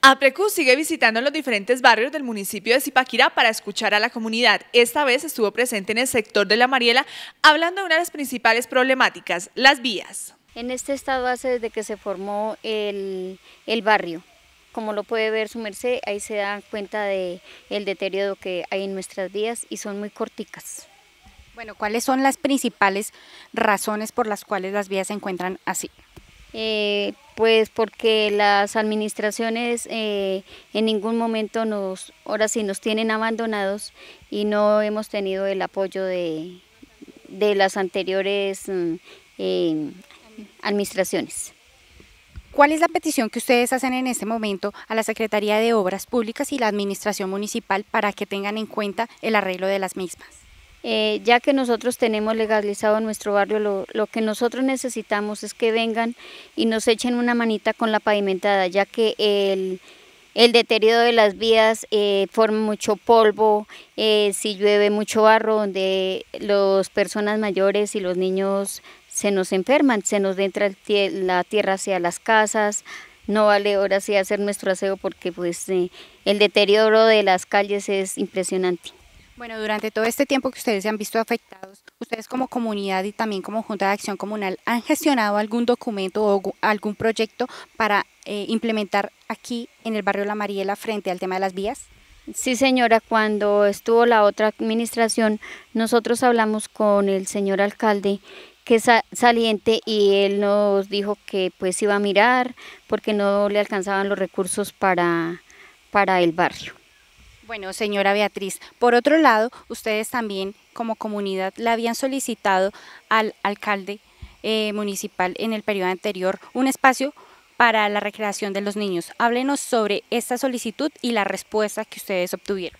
APRECU sigue visitando los diferentes barrios del municipio de Zipaquirá para escuchar a la comunidad. Esta vez estuvo presente en el sector de La Mariela hablando de una de las principales problemáticas, las vías. En este estado hace desde que se formó el, barrio. Como lo puede ver su merced, ahí se da cuenta del el deterioro que hay en nuestras vías y son muy corticas. Bueno, ¿cuáles son las principales razones por las cuales las vías se encuentran así? Eh, pues porque las administraciones eh, en ningún momento nos, ahora sí nos tienen abandonados y no hemos tenido el apoyo de, de las anteriores mm, eh, administraciones. ¿Cuál es la petición que ustedes hacen en este momento a la Secretaría de Obras Públicas y la Administración Municipal para que tengan en cuenta el arreglo de las mismas? Eh, ya que nosotros tenemos legalizado nuestro barrio, lo, que nosotros necesitamos es que vengan y nos echen una manita con la pavimentada, ya que el, deterioro de las vías eh, forma mucho polvo, eh, si llueve mucho barro, donde las personas mayores y los niños se nos enferman, se nos entra la tierra hacia las casas, no vale ahora sí hacer nuestro aseo porque pues el deterioro de las calles es impresionante. Bueno, durante todo este tiempo que ustedes se han visto afectados, ustedes como comunidad y también como Junta de Acción Comunal, ¿han gestionado algún documento o algún proyecto para eh, implementar aquí en el barrio La Mariela frente al tema de las vías? Sí, señora, cuando estuvo la otra administración, nosotros hablamos con el señor alcalde que es saliente y él nos dijo que pues iba a mirar porque no le alcanzaban los recursos para, para el barrio. Bueno, señora Beatriz, por otro lado, ustedes también como comunidad le habían solicitado al alcalde eh, municipal en el periodo anterior un espacio para la recreación de los niños. Háblenos sobre esta solicitud y la respuesta que ustedes obtuvieron.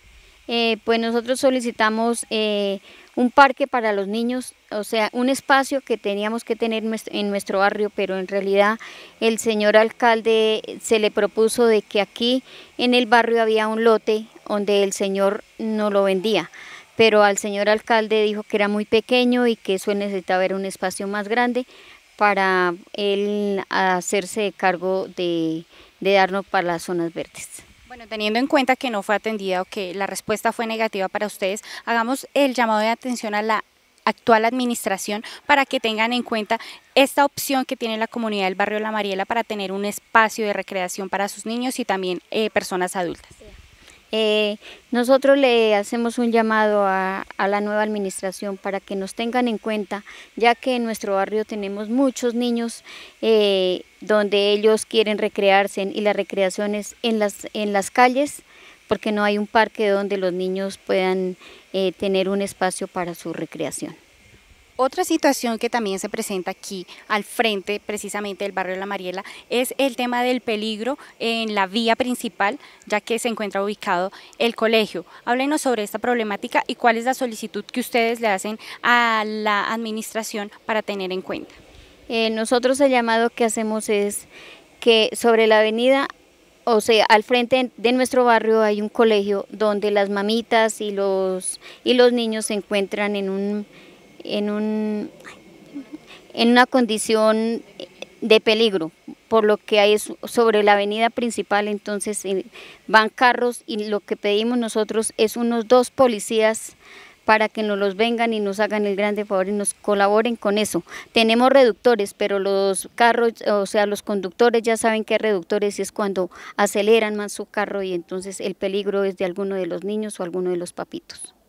Eh, pues nosotros solicitamos eh, un parque para los niños, o sea, un espacio que teníamos que tener en nuestro barrio, pero en realidad el señor alcalde se le propuso de que aquí en el barrio había un lote donde el señor no lo vendía, pero al señor alcalde dijo que era muy pequeño y que eso necesitaba un espacio más grande para él hacerse cargo de, de darnos para las zonas verdes. Bueno, teniendo en cuenta que no fue atendida o que la respuesta fue negativa para ustedes, hagamos el llamado de atención a la actual administración para que tengan en cuenta esta opción que tiene la comunidad del barrio La Mariela para tener un espacio de recreación para sus niños y también eh, personas adultas. Eh, nosotros le hacemos un llamado a, la nueva administración para que nos tengan en cuenta, ya que en nuestro barrio tenemos muchos niños eh, donde ellos quieren recrearse y las recreaciones en las, en las calles, porque no hay un parque donde los niños puedan eh, tener un espacio para su recreación. Otra situación que también se presenta aquí al frente precisamente del barrio La Mariela es el tema del peligro en la vía principal, ya que se encuentra ubicado el colegio. Háblenos sobre esta problemática y cuál es la solicitud que ustedes le hacen a la administración para tener en cuenta. Eh, nosotros el llamado que hacemos es que sobre la avenida o sea, al frente de nuestro barrio hay un colegio donde las mamitas y los, y los niños se encuentran en un en, un, en una condición de peligro, por lo que hay sobre la avenida principal, entonces eh, van carros y lo que pedimos nosotros es unos dos policías para que nos los vengan y nos hagan el grande favor y nos colaboren con eso. Tenemos reductores, pero los carros, o sea, los conductores ya saben que reductores es cuando aceleran más su carro y entonces el peligro es de alguno de los niños o alguno de los papitos.